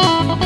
oh you.